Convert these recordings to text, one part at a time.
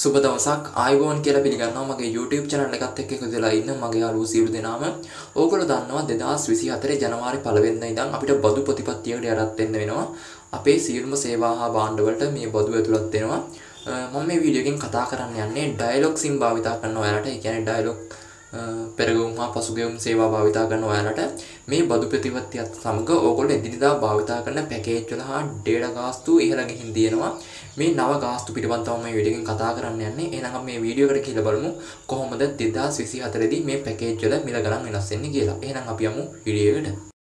සුබ දවසක් ආයිබෝන් කියලා පිළිගන්නවා මගේ YouTube channel එකත් එක්ක එකතු වෙලා ඉන්න මගේ යාළුවෝ සියලු දෙනාම. ඕගොල්ලෝ දන්නවා 2024 ජනවාරි 1 වෙනිදා ඉඳන් අපිට බදු ප්‍රතිපත්තියකට යටත් වෙන්න වෙනවා. අපේ සියලුම සේවා හා භාණ්ඩවලට මේ බදු ඇතුළත් වෙනවා. මම මේ වීඩියෝ එකෙන් කතා කරන්න යන්නේ ඩයලොග් සිම් භාවිතා කරන ඔයාලට. ඒ කියන්නේ ඩයලොග් පෙරගුම් හා පසුගියුම් සේවා භාවිතා කරන ඔයාලට මේ බදු ප්‍රතිපත්තියත් සමග ඕගොල්ලෝ එදිනෙදා භාවිතා කරන පැකේජ් වල හා ඩේටා ගාස්තු ඉහළ ගිහින් තියෙනවා. මේ නව ගාස්තු පිළිබඳව තමයි මේ වීඩියෝ එකෙන් කතා කරන්න යන්නේ. එහෙනම් අපි මේ වීඩියෝ එකට කියලා බලමු කොහොමද 2024 දී මේ පැකේජ් වල මිල ගණන් වෙනස් වෙන්නේ කියලා. එහෙනම් අපි යමු වීඩියෝ එකට.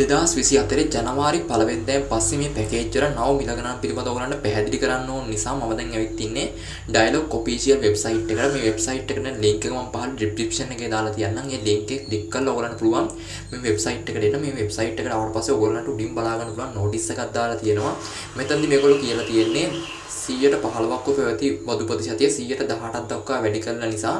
දෙදස් විසි අතරේ ජනවාරි පලවෙදෑන් පස්සේ මේ පැකේජ්වල නව මිලගණන් පිළිබඳව ඔයගලන්ට පැහැදිලි කරන්න ඕන නිසා මම දැන් ඇවිත් ඉන්නේ ඩයලොග් ඔෆිෂියල් වෙබ්සයිට් එකට. මේ වෙබ්සයිට් එකට ලින්ක් එක මම පහළ ඩිස්ක්‍රිප්ෂන් එකේ දාලා තියන්නම්. ඒ ලින්ක් එක ක්ලික් කරලා ඔයගලන්ට පුළුවන් මේ වෙබ්සයිට් එකට එන්න. මේ වෙබ්සයිට් එකට ආවට පස්සේ ඔයගලන්ට උඩින් බලා ගන්න පුළුවන් නෝටිස් එකක් දාලා තියෙනවා. මෙතනදි මේගොල්ලෝ කියලා තියෙන්නේ සීයට පහළවක්ව පැවති බදු ප්‍රතිශතය සීයට දහටක් දක්වා වැඩි කරන නිසා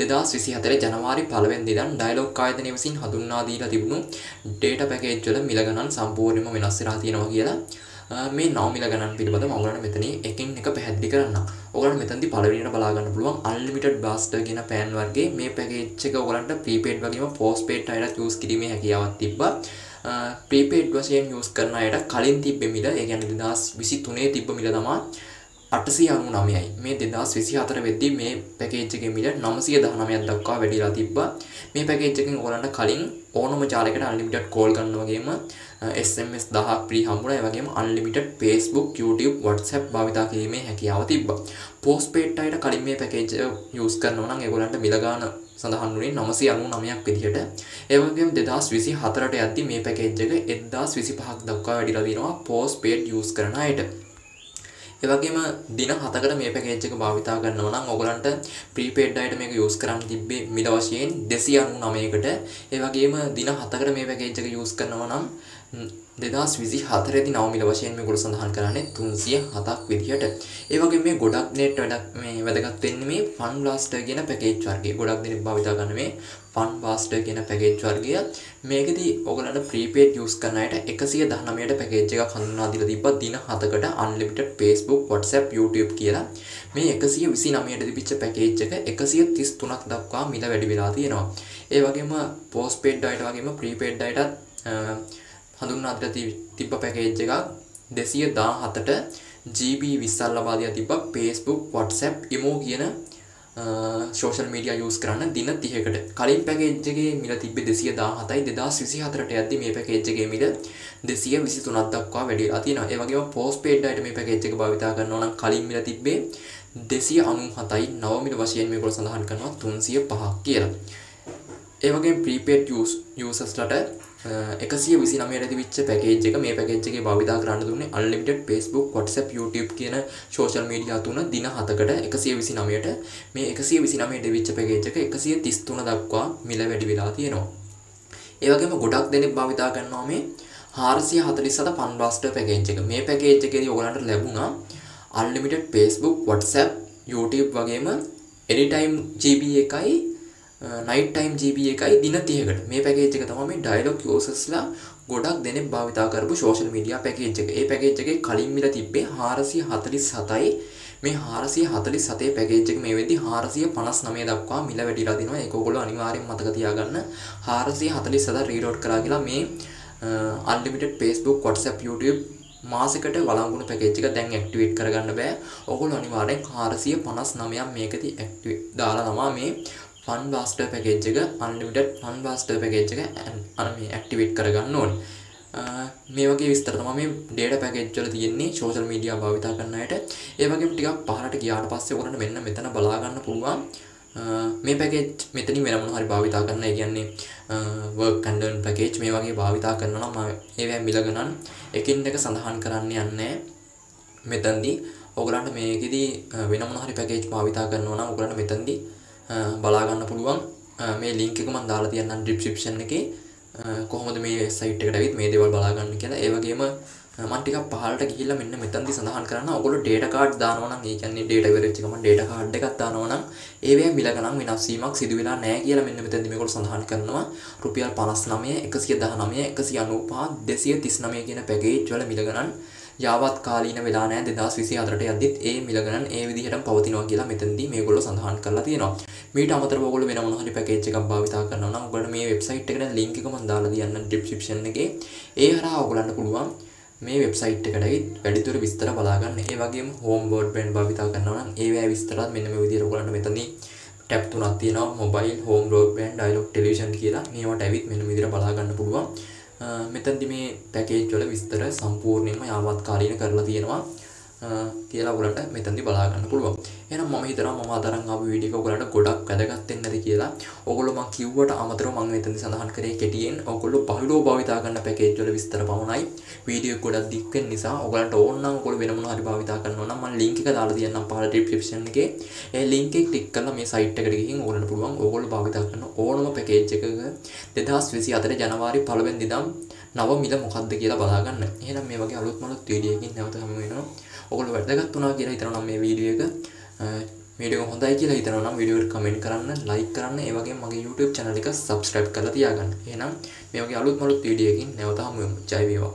දෙදස් විසි හතර ජනවාරි පළවෙනි දන් ඩයිලොක් ආයතනය විසින් හඳුන්වා දීලා තිබුණු ඩේට පැකේජ් වල මිල ගණන් සම්පූර්ණයෙන්ම වෙනස් වෙලා තියෙනවා කියලා මේ නව මිල ගණන් පිළිබඳව මම ඔයගලන්ට මෙතන එකින් එක පැහැදිලි කරන්නම්. ඔයගලන්ට මෙතනදී පළවෙනියට බලා ගන්න පුළුවන් unlimited blaster කියන පෑන් වර්ගයේ මේ පැකේජ් එක ඔයගලන්ට prepaid වගේම postpaid අයට යූස් කිරීමේ හැකියාවක් තිබ්බා. ප්‍රීපේඩ් වශයෙන් යූස් කරන අයට කලින් තිබ්බ මිල ඒ කියන්නේ 2023 තිබ්බ මිල තමයි අටසිය අනු නමයයි මේ දෙදස් විසි අතර වෙද්දි මේ පැකේච්චක මිල නමසිය දහනමයක් දක්වා වැඩිලා තිබ්බා. මේ පැකේච්චකින් ඔලන්ට කලින් ඕනම ජාලකට අන්ලිමිටඩ් කෝල් ගන්න වගේම SMS දහක් ප්‍රී හම්බුණා ඒ වගේම අන්ලිමිටඩ් Facebook YouTube WhatsApp භාවිතා කිරීමේ හැකියාව තිබ්බා. පෝස්ට්පේඩ් අයට කලින් මේ පැකේජ් යූස් කරනවා නම් ඒගොල්ලන්ට මිල ගන්න සඳහන් වුණේ 999ක් විදිහට. ඒ වගේම 2024ට යද්දි මේ පැකේජ් එක 1025ක් දක්වා වැඩිලා තියෙනවා පෝස්ට්පේඩ් යූස් කරන අයට. ඒවගේම දින හතකට මේ පැකේජ් එක භාවිතා කරනවා නම් ඔයගලන්ට ප්‍රීපේඩ් අයට මේක යූස් කරන්න තිබ්බේ මිල වශයෙන් 299කට ඒ වගේම දින හතකට මේ පැකේජ් එක යූස් කරනවා නම් දෙදස් විසි හතරදි නවමිල වශයෙන් මේ ගොඩ සඳහන් කරන්නේ තුන්සිය හතක් විදිහට ඒවගේ මේ ගොඩක් නෙට් වැඩක් මේ වැදගත් වෙන්නේ මේ ෆන් බ්ලාස්ටර් කියන පැකේජ් වර්ගය. ගොඩක් දෙනෙක් භාවිතා කරන මේ ෆන් බ්ලාස්ටර් කියන පැකේජ් වර්ගය. මේකෙදි ඔයගලන්ට ප්‍රීපේඩ් යූස් කරන අයට 119ට පැකේජ් එකක් හඳුන්වා දීලා තිබ්බා දින 7කට unlimited Facebook WhatsApp YouTube කියලා. මේ 129ට තිබිච්ච පැකේජ් එක 133ක් දක්වා මිල වැඩි වෙලා තියෙනවා. ඒ වගේම postpaid අයට වගේම prepaid අයටත් හඳුන්වා දීලා තිබ්බ පැකේජ් එකක් 217ට GB 20ක් ලබා දීලා තිබ්බා Facebook WhatsApp Imo කියන සෝෂල් මීඩියා යූස් කරන්න දින 30කට කලින් පැකේජ් එකේ මිල තිබ්බේ 217යි 2024ට යද්දි මේ පැකේජ් එකේ මිල 223ක් දක්වා වැඩි වෙලා තියෙනවා. ඒ වගේම පෝස්ට්පේඩ් අයට මේ පැකේජ් එක භාවිතා කරනවා නම් කලින් මිල තිබ්බේ 297යි නව මිල වශයෙන් මේගොල්ලෝ සඳහන් කරනවා 305ක් කියලා. ඒ වගේම ප්‍රීපේඩ් යූස් යූසර්ස්ලට එකසිය විසි නමයට තිවිච්ච පැකේජ් එක මේ පැකේජ් එකේ භාවිතා කරන්න දුන්නේ අන්ලිමිටඩ් Facebook WhatsApp YouTube කියන සෝෂල් මීඩියා තුන දින 7කට 129ට මේ 129ට තිවිච්ච පැකේජ් එක 133 දක්වා මිල වැඩි වෙලා තියෙනවා. ඒ වගේම ගොඩක් දෙනෙක් භාවිතා කරනවා මේ 447 ෆන් බ්ලාස්ටර් පැකේජ් එක. මේ පැකේජ් එකේදී ඔයගලන්ට ලැබුණා අන්ලිමිටඩ් Facebook WhatsApp YouTube වගේම anytime GB එකයි නයිට් ටයිම් GB එකයි දින 30කට මේ පැකේජ් එක තමයි මේ ඩයලොග් යූසර්ස්ලා ගොඩක් දෙනෙක් භාවිතා කරපු සෝෂල් මීඩියා පැකේජ් එක. ඒ පැකේජ් එකේ කලින් මිල තිබ්බේ 447යි. මේ 447 පැකේජ් එක මේ වෙද්දි 459 දක්වා මිල වැඩිලා දිනවා. ඒක ඔයගොල්ලෝ අනිවාර්යෙන් මතක තියාගන්න. 447 රීලෝඩ් කරා කියලා මේ unlimited Facebook WhatsApp YouTube මාසෙකට වළංගුණු පැකේජ් එක දැන් ඇක්ටිවේට් කරගන්න බෑ. ඔයගොල්ලෝ අනිවාර්යෙන් 459ක් මේකදී ඇක්ටිවේට් දාලා තමයි මේ ෆන් බාස්ටර් පැකේජ් එක අන්ලිමිටඩ් ෆන් බාස්ටර් පැකේජ් එක අර මේ ඇක්ටිවේට් කරගන්න ඕනේ. මේ වගේ විස්තර තමයි මේ ඩේටා පැකේජ් වල තියෙන්නේ සෝෂල් මීඩියා භාවිතා කරන අයට. ඒ වගේම ටිකක් පහළට ගියාට පස්සේ ඔයගොල්ලන්ට මෙන්න මෙතන බලා ගන්න පුළුවන් මේ පැකේජ් මෙතනින් වෙන මොනවා හරි භාවිතා කරන්න. ඒ කියන්නේ work and learn පැකේජ් මේ වගේ භාවිතා කරනවා නම් ඒවැ මිල ගණන් එකින් එක සඳහන් කරන්න යන්නේ මෙතනදී ඔයගලන්ට මේකෙදි වෙන මොනවා හරි පැකේජ් භාවිතා කරනවා නම් ඔයගලන්ට මෙතනදී බලාගන්න පුළුවන්. මේ ලින්ක් එක මම දාලා තියන්නම් ඩිස්ක්‍රිප්ෂන් එකේ. කොහොමද මේ වෙබ්සයිට් එකට ඇවිත් මේ දේවල් බලාගන්න කියලා. ඒ වගේම මම ටිකක් පහළට ගිහිල්ලා මෙන්න මෙතනදි සඳහන් කරන්න. ඔයගොල්ලෝ data card දානවා නම් ඒ කියන්නේ data ඉවර වෙච්ච ගමන් data card එකක් දානවා නම් ඒවැ මිල ගණන් වෙනස් වීමක් සිදු වෙලා නැහැ කියලා මෙන්න මෙතනදි මේගොල්ලෝ සඳහන් කරනවා. රුපියල් 59 119 195 239 කියන පැකේජ් වල මිල ගණන් යාවත් කාලීන වෙලා නැහැ 2024ට යද්දිත් ඒ මිල ගණන් ඒ විදිහටම පවතිනවා කියලා මෙතනදී මේගොල්ලෝ සඳහන් කරලා තියෙනවා. මීට අමතරව ඔයගොල්ලෝ වෙන මොන හරි පැකේජ් එකක් භාවිතා කරනවා නම් ඔයගොල්ලෝ මේ වෙබ්සයිට් එකට ලින්ක් එක මම දාලා තියන්නම් ඩිස්ක්‍රිප්ෂන් එකේ. ඒ හරහා ඔයගොල්ලන්ට පුළුවන් මේ වෙබ්සයිට් එකට ඇවිත් වැඩිදුර විස්තර බලාගන්න. ඒ වගේම හෝම් බෝඩ්බෑන්ඩ් භාවිතා කරනවා නම් ඒවැ විස්තරات මෙන්න මේ විදිහට ඔයගොල්ලන්ට මෙතනදී ටැබ් තුනක් තියෙනවා mobile home broadband Dialog television කියලා. මේවට ඇවිත් මෙන්න මේ විදිහට බලා ගන්න පුළුවන්. මෙතනදි මේ පැකේජ් වල විස්තර සම්පූර්ණයෙන්ම යාවත් කාලීන කරලා තියෙනවා. කියලා ඔයගලන්ට මෙතනදි බලා ගන්න පුළුවන්. එහෙනම් මම හිතනවා මම අදරන් ආපු වීඩියෝ එක ඔයගලන්ට ගොඩක් වැදගත් වෙන්න ඇති කියලා. ඔයගොල්ලෝ මම කිව්වට අමතරව මම මෙතනදි සඳහන් කරේ කෙටියෙන් ඔයගොල්ලෝ බහුලව භාවිතා කරන පැකේජ් වල විස්තර පමණයි. වීඩියෝ එක ගොඩක් දික් වෙන නිසා ඔයගලන්ට ඕන නම් ඔයගොල්ලෝ වෙන මොනවා හරි භාවිතා කරනවා නම් මම ලින්ක් එක දාලා තියන්නම් පහළ ඩිස්ක්‍රිප්ෂන් එකේ. ඒ ලින්ක් එක ක්ලික් කරලා මේ සයිට් එකට ගිහින් ඔයගලන්ට පුළුවන් ඔයගොල්ලෝ භාවිතා කරන ඕනම පැකේජ් එකක 2024 ජනවාරි 1 වෙනිදා නව මිල මොකක්ද කියලා බලාගන්න. එහෙනම් මේ වගේ අලුත් මලුත් වීඩියෝ එකකින් නැවත හමු වෙනවා. ඔගොල්ලෝ වැදගත් වුණා කියලා හිතනවා නම් මේ වීඩියෝ එක වීඩියෝ එක හොඳයි කියලා හිතනවා නම් වීඩියෝ එකට කමෙන්ට් කරන්න, ලයික් කරන්න, ඒ වගේම මගේ YouTube channel එක subscribe කරලා තියාගන්න. එහෙනම් මේ වගේ අලුත් මලුත් වීඩියෝ එකකින් නැවත හමු වෙමු. ජය වේවා.